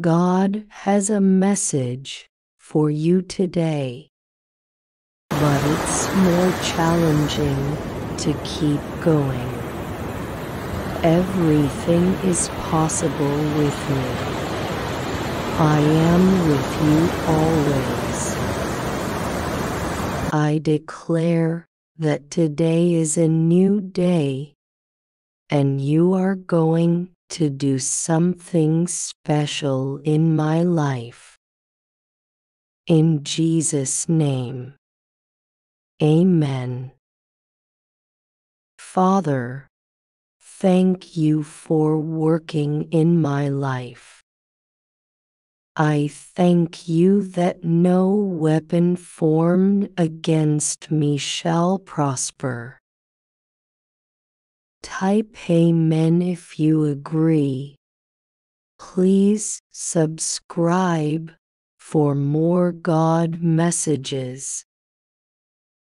God has a message for you today, but it's more challenging to keep going. Everything is possible with me. I am with you always. I declare that today is a new day and you are going to do something special in my life. In Jesus' name. Amen. Father, thank you for working in my life. I thank you that no weapon formed against me shall prosper. Type Amen if you agree. Please subscribe for more God messages.